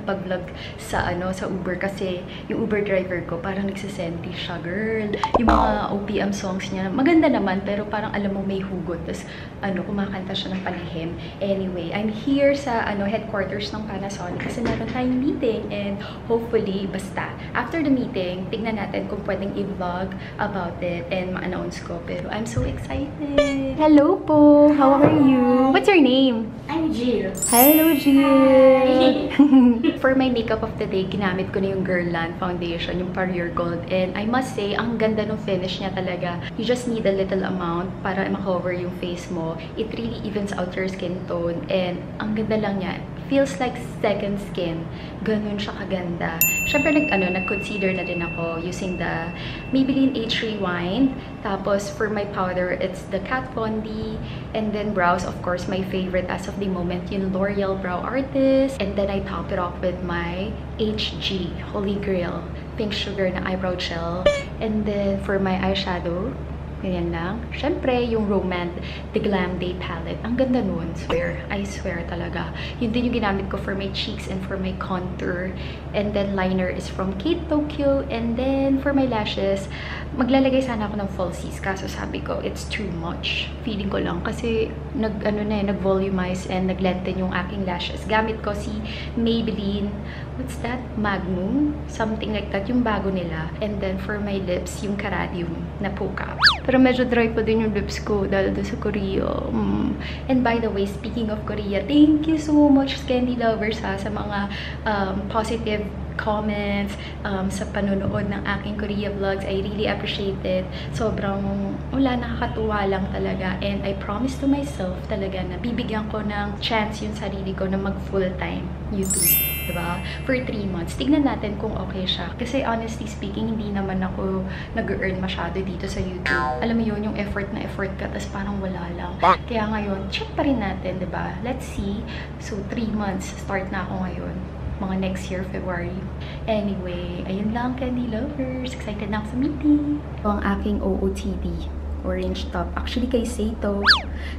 kapag na hindi ako nakapag-vlog sa, ano, sa Uber kasi yung Uber driver ko parang nagsisenti siya, girl. Yung mga OPM songs niya, maganda naman, pero parang alam mo may hugot. Tapos, ano, kumakanta siya ng palihim. Anyway, I'm here sa, ano, headquarters ng Panasonic kasi meron tayong meeting and hopefully, basta, after the meeting, tignan natin kung pwedeng i-vlog about it and ma-announce ko. Pero I'm so excited! Hello po! How are you? What's your name? I'm Jill. Hello, Jill! For my makeup of the day, ginamit ko na yung Girlland foundation, yung Parure Gold. And I must say, ang ganda ng finish niya talaga. You just need a little amount para makover yung face mo. It really evens out your skin tone. And ang ganda lang niya. Feels like second skin. Ganun siya kaganda. Siyempre, nag, ano, nag-consider na din ako using the Maybelline Age Rewind. Tapos, for my powder, it's the Kat Von D. And then brows, of course, my favorite as of the moment, yung L'Oreal Brow Artist. And then I top it off with my HG, Holy Grail, Pink Sugar na eyebrow gel. And then, for my eyeshadow, Ganyan lang. Siyempre, yung Romand The Glam Day Palette. Ang ganda nun. Swear. I swear talaga. Yun din yung ginamit ko for my cheeks and for my contour. And then, liner is from Kate Tokyo. And then, for my lashes, maglalagay sana ako ng falsies. Kaso sabi ko, it's too much. Feeling ko lang. Kasi, nag, ano na eh, nag-volumize and nag-lengthen yung aking lashes. Gamit ko si Maybelline what's that? Magnum? Something like that. Yung bago nila. And then, for my lips, yung Caradium na puka. Pero medyo dry pa din yung lips ko dahil doon sa Korea. Mm. And by the way, speaking of Korea, thank you so much, Candy Lovers, ha, sa mga um, positive comments um, sa panonood ng aking Korea vlogs. I really appreciate it. Sobrang, wala, nakakatuwa lang talaga. And I promise to myself talaga na bibigyan ko ng chance yung sarili ko na mag full-time YouTube. Diba? For 3 months. Tignan natin kung okay siya. Kasi honestly speaking, hindi naman ako nag-earn masyado dito sa YouTube. Alam mo yun, yung effort na effort ka, tapos parang wala lang. Kaya ngayon, check pa rin natin, diba? Let's see. So, 3 months. Start na ako ngayon mga next year, February. Anyway, ayun lang, Candy Lovers. Excited na ako sa meeting. Ito ang aking OOTD. Orange top. Actually, kay Sato.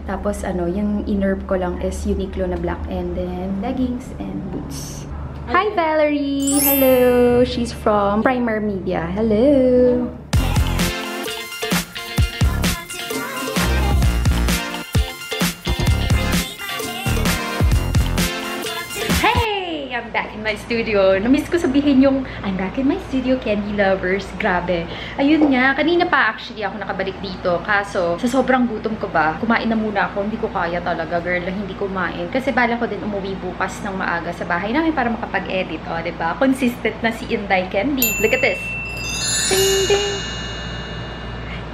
Tapos, ano, yung inerb ko lang is Uniqlo na black. And then, leggings and boots. Hi, Valerie! Hello! She's from Primer Media. Hello! My studio. Namiss ko sabihin yung I'm back in my studio, Candy Lovers. Grabe. Ayun nga, kanina pa actually ako nakabalik dito. Kaso, sa sobrang gutom ko ba, kumain na muna ako. Hindi ko kaya talaga, girl, hindi kumain. Kasi bala ko din umuwi bukas ng maaga sa bahay namin para makapag-edit. O, ba diba? Consistent na si Inday Candy. Look at this. Ding, ding.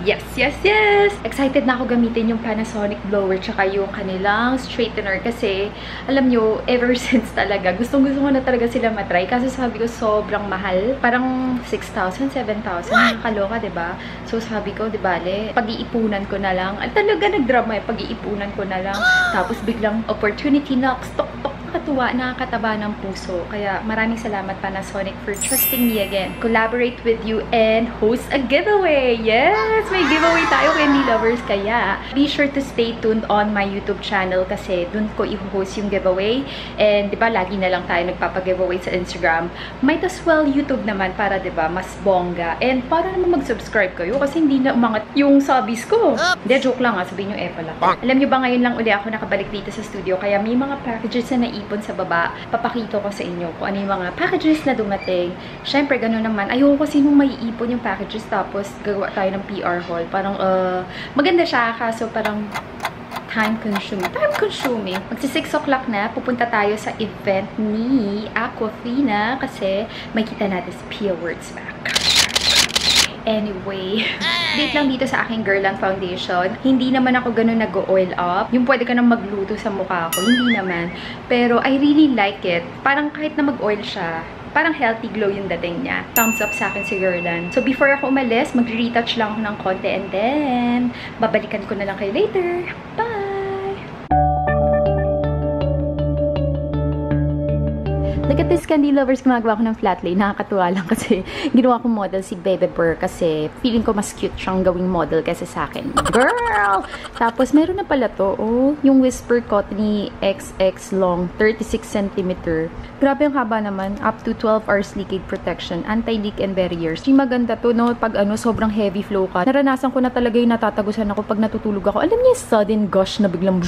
Yes, yes, yes! Excited na ako gamitin yung Panasonic blower tsaka yung kanilang straightener kasi alam nyo, ever since talaga, gustong gusto ko na talaga sila matry kasi sabi ko sobrang mahal. Parang 6,000, 7,000. Nakakaloka, ba diba? So sabi ko, di bale, pag-iipunan ko na lang. At talaga nagdrama eh, pag-iipunan ko na lang. Tapos biglang opportunity knocks, tok, tok, nakakatuwa, nakakataba ng puso. Kaya maraming salamat Panasonic for trusting me again. Collaborate with you and host a giveaway. Yes! May giveaway tayo candy lovers. Kaya be sure to stay tuned on my YouTube channel kasi dun ko i-host yung giveaway. And di ba lagi na lang tayo nagpapag-giveaway sa Instagram. Might as well YouTube naman para di ba mas bongga. And para naman mag-subscribe kayo kasi hindi na umangat yung subbies ko. Hindi, joke lang ha. Sabihin nyo eh pala. Alam nyo ba ngayon lang uli ako nakabalik dito sa studio kaya may mga packages na naipon sa baba. Papakita ko sa inyo kung ano yung mga packages na dumating. Siyempre, ganun naman. Ayoko kasi nung may ipon yung packages tapos gagawa tayo ng PR haul. Parang, uh, maganda siya kaso parang time consuming. Time consuming. Magsi 6 o'clock na, pupunta tayo sa event ni Aquafina kasi may natin si Pia Words back. Anyway, date lang dito sa aking Girland Foundation. Hindi naman ako ganun nag-oil up. Yung pwede ka nang magluto sa mukha ko. Hindi naman. Pero I really like it. Parang kahit na mag-oil siya, parang healthy glow yung dating niya. Thumbs up sa akin si Girland. So before ako umalis, mag-retouch lang ako ng konti and then babalikan ko na lang kayo later. Bye! Look at this Candy Lovers, gumagawa ko ng flat lay. Nakakatuwa lang kasi ginawa ko model si Bebe Burr kasi feeling ko mas cute siyang gawing model kasi sa akin. Girl! Tapos, meron na pala to. Oh, yung Whisper Cottony XX Long, 36 cm. Grabe ang haba naman. Up to 12 hours leakage protection, anti-leak and barriers. Yung maganda to, no? Pag ano, sobrang heavy flow ka. Naranasan ko na talaga yung natatagusan ako pag natutulog ako. Alam niyo, sudden gush na biglang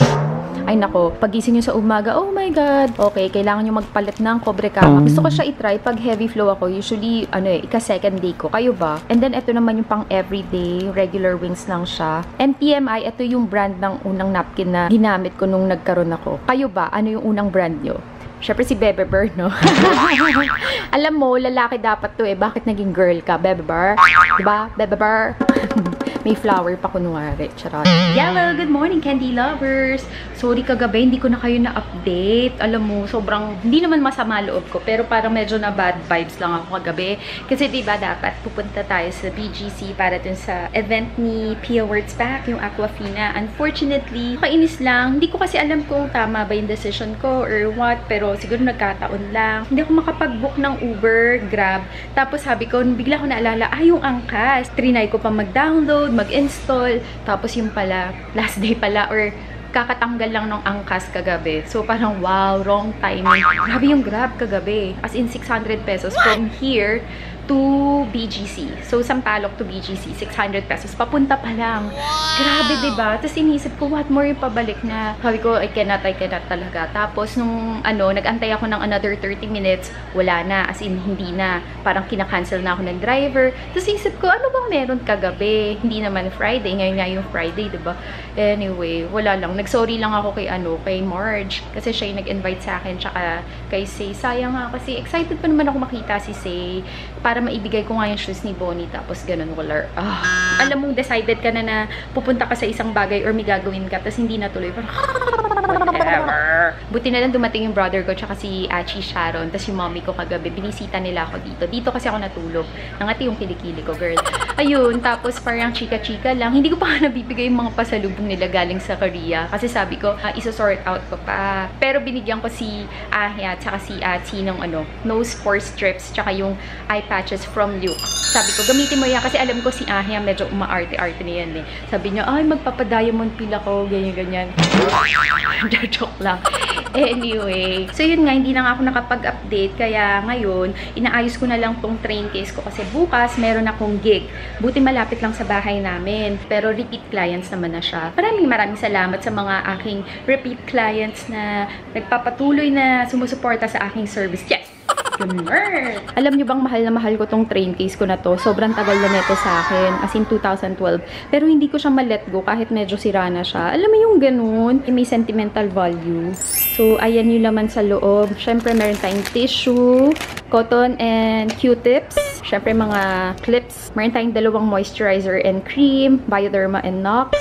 ay nako, pagising nyo sa umaga, oh my god, okay, kailangan nyo magpalit ng cobre kama. Gusto ko siya itry pag heavy flow ako. Usually, ano eh, ika-second day ko. Kayo ba? And then, ito naman yung pang everyday, regular wings lang siya. And PMI, ito yung brand ng unang napkin na ginamit ko nung nagkaroon ako. Kayo ba? Ano yung unang brand nyo? Siyempre si Bebe Burr, no? Alam mo, lalaki dapat to eh. Bakit naging girl ka, Bebe Burr? Diba? Bebe Burr? May flower pa kunwari. Charot. Hello! Good morning, candy lovers! Sorry kagabi, hindi ko na kayo na-update. Alam mo, sobrang, hindi naman masama loob ko. Pero parang medyo na bad vibes lang ako kagabi. Kasi diba dapat pupunta tayo sa BGC para dun sa event ni Pia Words Back, yung Aquafina. Unfortunately, kainis lang. Hindi ko kasi alam kung tama ba yung decision ko or what. Pero siguro nagkataon lang. Hindi ako makapag-book ng Uber, Grab. Tapos sabi ko, bigla ko naalala, ah, yung angkas. Trinay ko pa mag-download, mag-install. Tapos yung pala, last day pala or kakatanggal lang ng angkas kagabi. So, parang wow, wrong timing. Grabe yung grab kagabi. As in, 600 pesos from here to BGC. So, Sampaloc to BGC, 600 pesos. Papunta pa lang. Wow! Grabe, ba diba? Tapos inisip ko, what more yung pabalik na? Sabi ko, I cannot, I cannot talaga. Tapos, nung ano, nag-antay ako ng another 30 minutes, wala na. As in, hindi na. Parang kinakancel na ako ng driver. Tapos isip ko, ano bang meron kagabi? Hindi naman Friday. Ngayon nga yung Friday, ba diba? Anyway, wala lang. Nag-sorry lang ako kay ano, kay Marge. Kasi siya yung nag-invite sa akin. Tsaka kay Say. Sayang nga kasi excited pa naman ako makita si Say. Para para maibigay ko nga yung shoes ni Bonnie. Tapos ganun, color. Ah, alam mong decided ka na na pupunta ka sa isang bagay or may gagawin ka, tapos hindi natuloy. Parang, whatever. Buti na lang dumating yung brother ko tsaka si Achi Sharon, tapos yung mommy ko kagabi. Binisita nila ako dito. Dito kasi ako natulog. Nangati yung kilikili ko, girl. Ayun, tapos parang chika-chika lang. Hindi ko pa nabibigay yung mga pasalubong nila galing sa Korea. Kasi sabi ko, uh, isa-sort out ko pa. Pero binigyan ko si Ahya tsaka si Achi ng ano, nose pore strips tsaka yung eye patch patches from Luke. Sabi ko, gamitin mo yan kasi alam ko si Ahia medyo umaarte-arte na yan eh. Sabi niya, ay, magpapadiamond pila ko, ganyan-ganyan. Joke lang. Anyway, so yun nga, hindi na ako nakapag-update. Kaya ngayon, inaayos ko na lang tong train case ko kasi bukas meron akong gig. Buti malapit lang sa bahay namin. Pero repeat clients naman na siya. Maraming maraming salamat sa mga aking repeat clients na nagpapatuloy na sumusuporta sa aking service. Yes! Gamer! Alam nyo bang mahal na mahal ko tong train case ko na to? Sobrang tagal na neto sa akin. As in 2012. Pero hindi ko siya ma-let go kahit medyo sira na siya. Alam mo yung ganun? May sentimental value. So, ayan yung laman sa loob. Siyempre, meron tayong tissue, cotton, and Q-tips. Siyempre, mga clips. Meron tayong dalawang moisturizer and cream, Bioderma and Nox.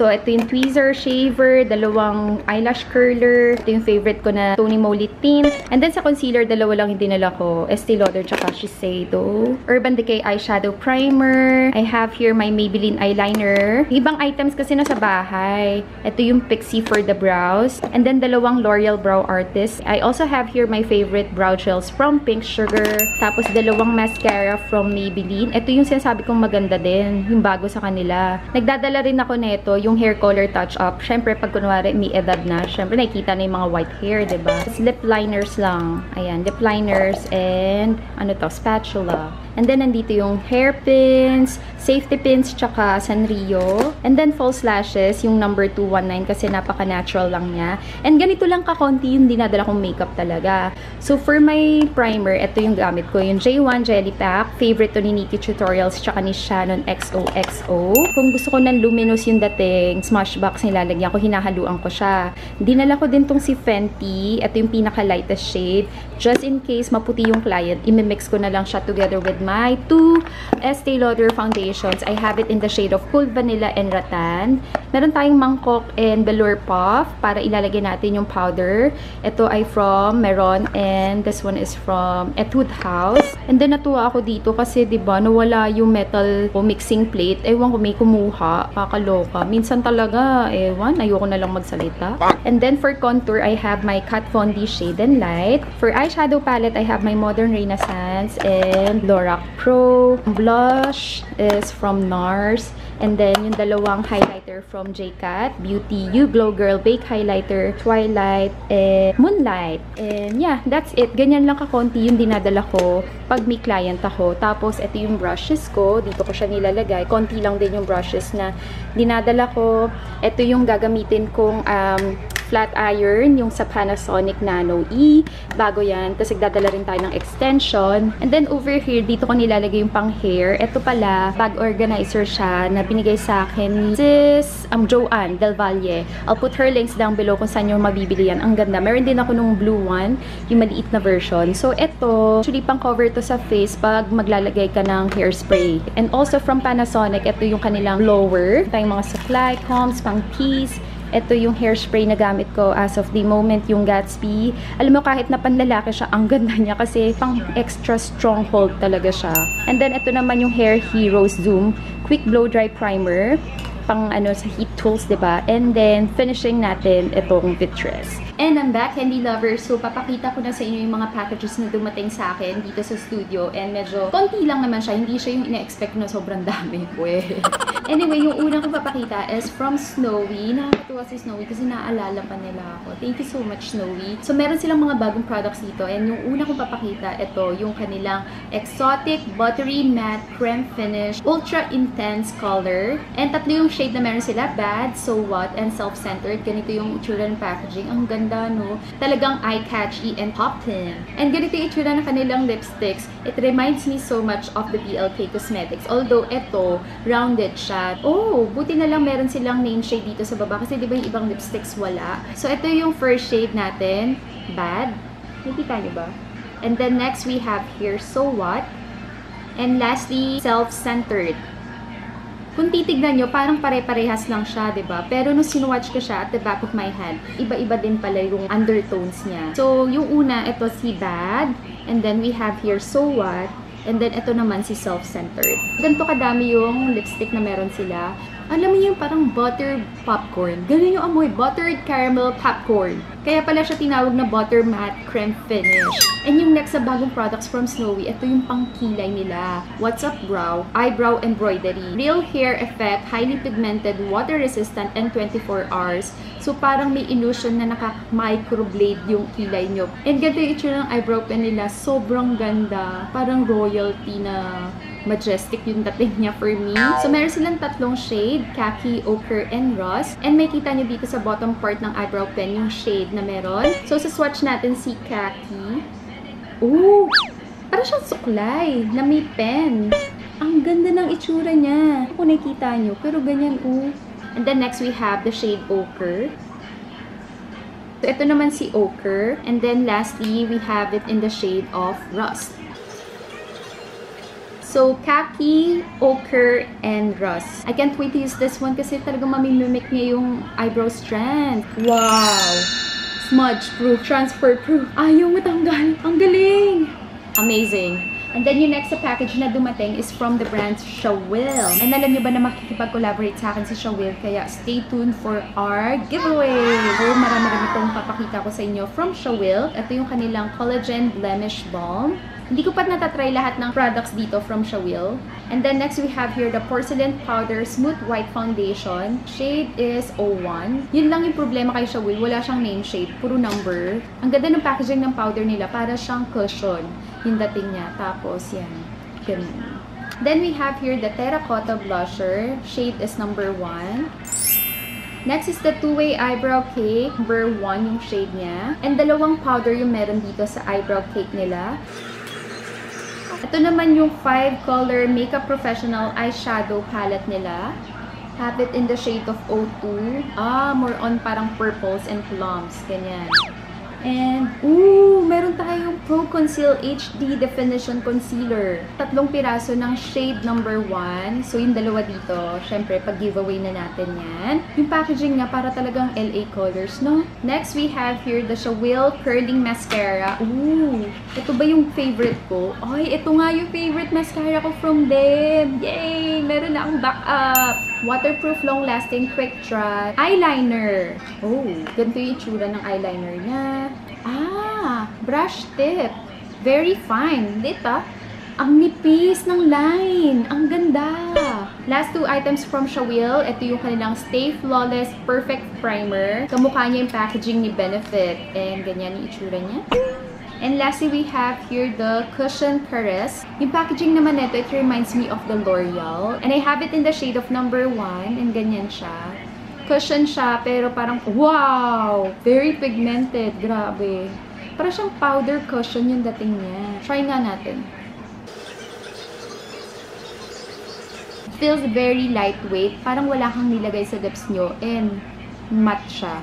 So, ito yung tweezer, shaver, dalawang eyelash curler. Ito yung favorite ko na Tony Moly tint. And then sa concealer, dalawa lang yung dinala ko. Estee Lauder tsaka Shiseido. Urban Decay eyeshadow primer. I have here my Maybelline eyeliner. Ibang items kasi na sa bahay. Ito yung Pixie for the brows. And then dalawang L'Oreal Brow Artist. I also have here my favorite brow gels from Pink Sugar. Tapos dalawang mascara from Maybelline. Ito yung sinasabi kong maganda din. Yung bago sa kanila. Nagdadala rin ako nito. Yung yung hair color touch-up. Syempre, pag kunwari may edad na, syempre nakikita na yung mga white hair, ba diba? Lip liners lang. Ayan, lip liners and ano to, spatula. And then, nandito yung hairpins, safety pins, tsaka Sanrio. And then, false lashes, yung number 219 kasi napaka-natural lang niya. And ganito lang kakonti yung dinadala kong makeup talaga. So, for my primer, ito yung gamit ko. Yung J1 Jelly Pack. Favorite to ni Nikki Tutorials, tsaka ni Shannon XOXO. Kung gusto ko ng luminous yung dating, Smashbox nilalagyan ko, hinahaluan ko siya. Dinala ko din tong si Fenty. Ito yung pinaka-lightest shade. Just in case maputi yung client, imimix ko na lang siya together with my two Estee Lauder foundations. I have it in the shade of Cool Vanilla and Rattan. Meron tayong Mangkok and Velour Puff para ilalagay natin yung powder. Ito ay from Meron and this one is from Etude House. And then natuwa ako dito kasi ba nawala yung metal o mixing plate. Ewan ko may kumuha, kakaloka. Minsan talaga, ewan, ayoko na lang magsalita. And then for contour, I have my Kat Von D Shade and Light. For eyeshadow palette, I have my Modern Renaissance and Lorac Pro. Blush is from NARS. And then, yung dalawang highlighter from JCat, Beauty You Glow Girl Bake Highlighter, Twilight, and Moonlight. And yeah, that's it. Ganyan lang kakonti yung dinadala ko pag may client ako. Tapos, ito yung brushes ko. Dito ko siya nilalagay. Konti lang din yung brushes na dinadala ko. Ito yung gagamitin kong um, flat iron, yung sa Panasonic Nano E. Bago yan. Tapos nagdadala rin tayo ng extension. And then over here, dito ko nilalagay yung pang hair. Ito pala, bag organizer siya na binigay sa akin ni Sis um, Joanne Del Valle. I'll put her links down below kung saan yung mabibili yan. Ang ganda. Meron din ako nung blue one, yung maliit na version. So ito, actually pang cover to sa face pag maglalagay ka ng hairspray. And also from Panasonic, ito yung kanilang blower. Tayong mga supply, combs, pang piece, ito yung hairspray na gamit ko as of the moment, yung Gatsby. Alam mo, kahit na panlalaki siya, ang ganda niya kasi pang extra stronghold talaga siya. And then, ito naman yung Hair Heroes Zoom Quick Blow Dry Primer pang ano sa heat tools, 'di ba? And then finishing natin itong Vitress. And I'm back, Handy Lovers. So, papakita ko na sa inyo yung mga packages na dumating sa akin dito sa studio. And medyo konti lang naman siya. Hindi siya yung ina-expect na sobrang dami. We. Anyway, yung unang ko papakita is from Snowy. Nakakatuwa si Snowy kasi naaalala pa nila ako. Thank you so much, Snowy. So, meron silang mga bagong products dito. And yung unang ko papakita, ito, yung kanilang Exotic Buttery Matte Creme Finish Ultra Intense Color. And tatlo yung shade na meron sila. Bad, So What, and Self-Centered. Ganito yung itsura ng packaging. Ang ganda no? Talagang eye-catchy and 10. And ganito yung itsura ng kanilang lipsticks. It reminds me so much of the BLK Cosmetics. Although, ito, rounded siya. Oh, buti na lang meron silang name shade dito sa baba. Kasi di ba yung ibang lipsticks wala? So, ito yung first shade natin. Bad. Nakita niyo ba? And then next, we have here, So What? And lastly, Self-Centered. Kung titignan nyo, parang pare-parehas lang siya, ba diba? Pero nung sinwatch ko siya at the back of my hand, iba-iba din pala yung undertones niya. So, yung una, ito si Bad. And then we have here So What. And then, ito naman si Self-Centered. Ganito kadami yung lipstick na meron sila. Alam mo yung parang butter popcorn. Ganun yung amoy, buttered caramel popcorn. Kaya pala siya tinawag na butter matte creme finish. And yung next sa bagong products from Snowy, ito yung pangkilay nila. What's Up Brow, Eyebrow Embroidery. Real hair effect, highly pigmented, water resistant, and 24 hours. So parang may illusion na naka-microblade yung kilay nyo. And ganito yung itsura ng eyebrow pen nila. Sobrang ganda. Parang royalty na majestic yung dating niya for me. So meron silang tatlong shade, khaki, ochre, and rust. And may kita nyo dito sa bottom part ng eyebrow pen yung shade na meron. So, sa swatch natin si Kaki. Ooh! Parang siyang suklay na may pen. Ang ganda ng itsura niya. Kung nakikita nyo. Pero ganyan, oh. And then next, we have the shade Ochre. So, ito naman si Ochre. And then lastly, we have it in the shade of Rust. So, khaki, ochre, and rust. I can't wait to use this one kasi talagang mamimimic niya yung eyebrow strand. Wow! smudge-proof, transfer-proof. Ayaw matanggal. Ang galing! Amazing. And then yung next package na dumating is from the brand Shawil. And alam nyo ba na makikipag-collaborate sa akin si Shawil? Kaya stay tuned for our giveaway! So, marami-rami itong papakita ko sa inyo from Shawil. Ito yung kanilang Collagen Blemish Balm. Hindi ko pa natatry lahat ng products dito from Shawil. And then next we have here the Porcelain Powder Smooth White Foundation. Shade is 01. Yun lang yung problema kay Shawil. Wala siyang name shade. Puro number. Ang ganda ng packaging ng powder nila. Para siyang cushion. Yung dating niya. Tapos yan. Ganun. Then we have here the Terracotta Blusher. Shade is number 1. Next is the two-way eyebrow cake. Number 1 yung shade niya. And dalawang powder yung meron dito sa eyebrow cake nila. Ito naman yung 5-color Makeup Professional eyeshadow palette nila. Have it in the shade of O2. Ah, more on parang purples and plums. Ganyan. And, ooh, meron tayong Pro Conceal HD Definition Concealer. Tatlong piraso ng shade number 1. So, yung dalawa dito, syempre, pag-giveaway na natin yan. Yung packaging niya, para talagang LA colors, no? Next, we have here the Shawil Curling Mascara. Ooh, ito ba yung favorite ko? Ay, ito nga yung favorite mascara ko from them. Yay! Meron na akong backup. Waterproof, long-lasting, quick-dry. Eyeliner. Oh, ganito yung itsura ng eyeliner niya. Ah, brush tip. Very fine. Dito, ang nipis ng line. Ang ganda. Last two items from Shawil. Ito yung kanilang Stay Flawless Perfect Primer. Kamukha niya yung packaging ni Benefit. And ganyan yung itsura niya. And lastly, we have here the Cushion Caress. Yung packaging naman nito, it reminds me of the L'Oreal. And I have it in the shade of number 1. And ganyan siya. Cushion siya, pero parang, wow! Very pigmented. Grabe. Parang siyang powder cushion yung dating niya. Try nga natin. feels very lightweight. Parang wala kang nilagay sa lips nyo. And matte siya.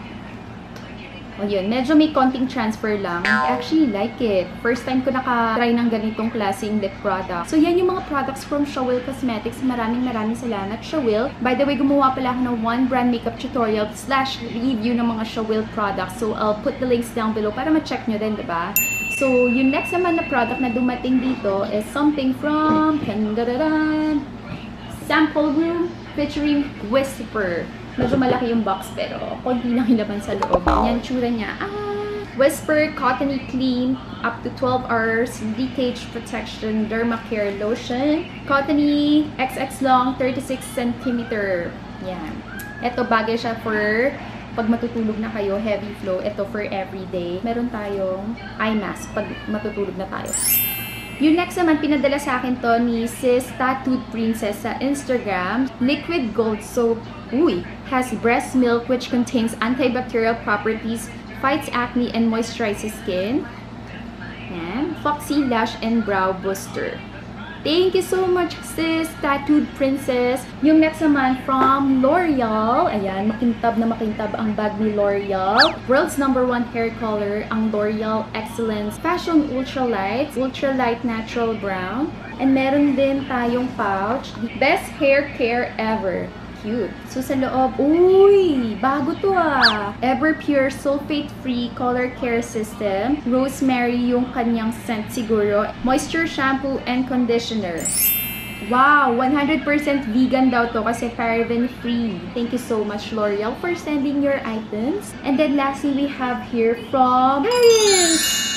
O yun, medyo may konting transfer lang. I actually like it. First time ko naka-try ng ganitong klaseng lip product. So yan yung mga products from Shawil Cosmetics. Maraming maraming salamat, Shawil. By the way, gumawa pala ako ng one brand makeup tutorial slash review ng mga Shawil products. So I'll put the links down below para ma-check nyo din, diba? So, yung next naman na product na dumating dito is something from... Sample room featuring Whisper. Medyo malaki yung box pero konti lang yung laman sa loob. Yan, tsura niya. Ah! Whisper Cottony Clean up to 12 hours leakage protection dermacare lotion. Cottony XX long 36 cm. Yan. Ito bagay siya for pag matutulog na kayo, heavy flow. Ito for everyday. Meron tayong eye mask pag matutulog na tayo. Yung next naman, pinadala sa akin to ni Sis Tattooed Princess sa Instagram. Liquid Gold Soap, uy, has breast milk which contains antibacterial properties, fights acne, and moisturizes skin. Yan. Foxy Lash and Brow Booster. Thank you so much, sis, Tattooed Princess. Yung next naman from L'Oreal. Ayan, makintab na makintab ang bag ni L'Oreal. World's number one hair color, ang L'Oreal Excellence Fashion Ultralight, Ultralight Natural Brown. And meron din tayong pouch, best hair care ever cute. So, sa loob, uy, bago to ah. Everpure sulfate-free color care system. Rosemary yung kanyang scent siguro. Moisture shampoo and conditioner. Wow! 100% vegan daw to kasi paraben-free. Thank you so much, L'Oreal, for sending your items. And then lastly, we have here from Paris!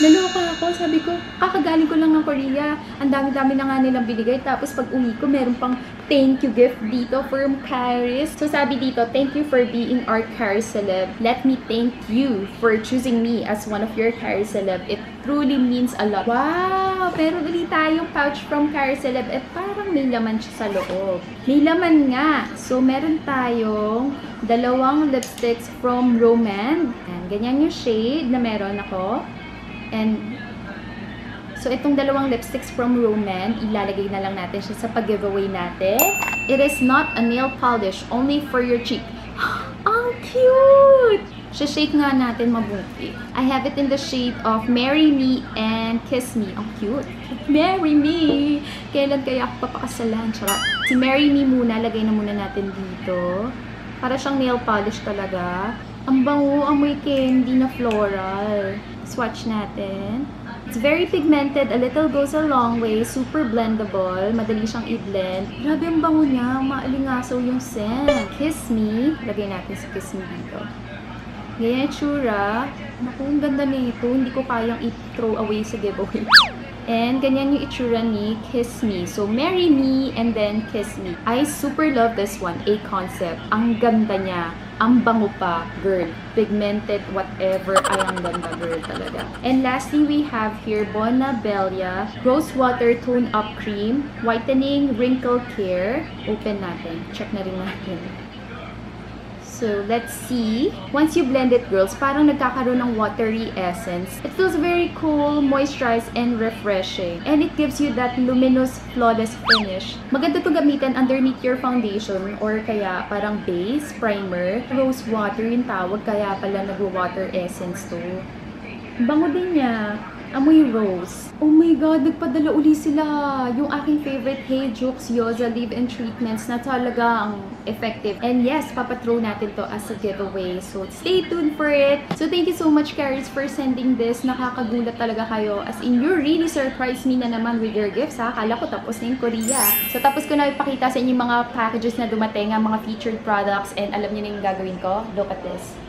Naloka ako. Sabi ko, kakagaling ko lang ng Korea. Ang dami-dami na nga nilang binigay. Tapos pag uwi ko, meron pang thank you gift dito from Paris. So sabi dito, thank you for being our Paris celeb. Let me thank you for choosing me as one of your Paris celeb. It truly means a lot. Wow! Pero ulit tayong pouch from Paris celeb. Eh, parang may laman siya sa loob. May laman nga. So, meron tayong dalawang lipsticks from Roman. Ganyan yung shade na meron ako. And So, itong dalawang lipsticks from Roman, ilalagay na lang natin siya sa pag-giveaway natin. It is not a nail polish, only for your cheek. Ang cute! Shake nga natin mabuti. I have it in the shade of Marry Me and Kiss Me. Ang cute. Marry Me! Kailan kaya ako papakasalan? Charot. Si Marry Me muna, lagay na muna natin dito. Para siyang nail polish talaga. Ang bango, amoy candy na floral. Swatch natin. It's very pigmented. A little goes a long way. Super blendable. Madali siyang i-blend. Grabe ang bango niya. Maalingasaw yung scent. Kiss Me. Lagay natin si Kiss Me dito. Ganyan tsura. Naku, ang ganda nito. Hindi ko kayang i-throw away sa giveaway. And ganyan yung itsura ni Kiss Me. So, marry me and then kiss me. I super love this one. A concept. Ang ganda niya. Ang bango pa, girl. Pigmented, whatever. Ay, ang ganda, girl, talaga. And lastly, we have here Bona Belia Rose Water Tone Up Cream. Whitening Wrinkle Care. Open natin. Check na rin natin. So, let's see. Once you blend it, girls, parang nagkakaroon ng watery essence. It feels very cool, moisturized, and refreshing. And it gives you that luminous, flawless finish. Maganda to gamitin underneath your foundation or kaya parang base, primer. Rose water yung tawag, kaya pala nag-water essence to. Bango din niya. Amoy rose. Oh my God, nagpadala uli sila. Yung aking favorite Hey Jokes Yoza leave-in treatments na talaga ang effective. And yes, papathrow natin to as a giveaway. So, stay tuned for it. So, thank you so much, Caris, for sending this. Nakakagulat talaga kayo. As in, you really surprised me na naman with your gifts, ha? Kala ko tapos na yung Korea. So, tapos ko na ipakita sa inyo mga packages na dumating, ang mga featured products. And alam niyo na yung gagawin ko? Look at this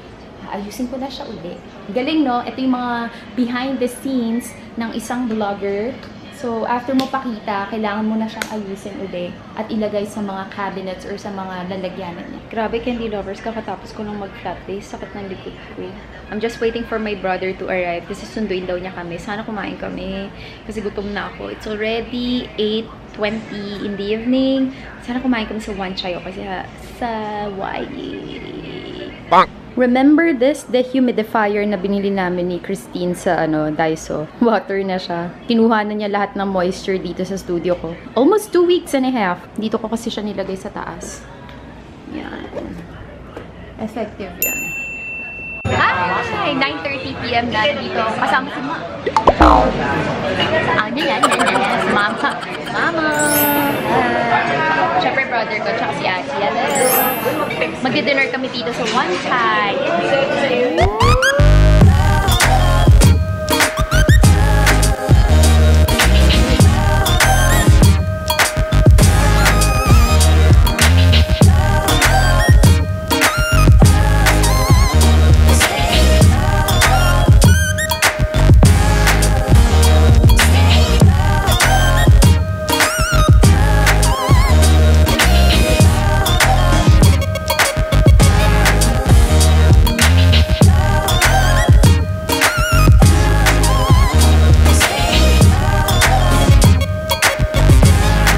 ayusin ko na siya uli. Galing, no? Ito yung mga behind the scenes ng isang vlogger. So, after mo pakita, kailangan mo na siyang ayusin uli at ilagay sa mga cabinets or sa mga lalagyanan niya. Grabe, candy lovers. Kakatapos ko lang mag-flat days. Sakit ng likod ko. eh. I'm just waiting for my brother to arrive kasi sunduin daw niya kami. Sana kumain kami kasi gutom na ako. It's already 8.20 in the evening. Sana kumain kami sa One Chayo kasi ha, sa YE. Remember this dehumidifier na binili namin ni Christine sa ano, Daiso? Water na siya. Kinuha na niya lahat ng moisture dito sa studio ko. Almost two weeks and a half. Dito ko kasi siya nilagay sa taas. Yan. Effective yan. Hi! 9.30pm na dito. Kasama si Ma. Ano yan? Yan, yan, yan. Si Mama. Mama! Hi! Siyempre brother ko, tsaka si Ate. Hello! Magdi-dinner kami dito sa One Chai.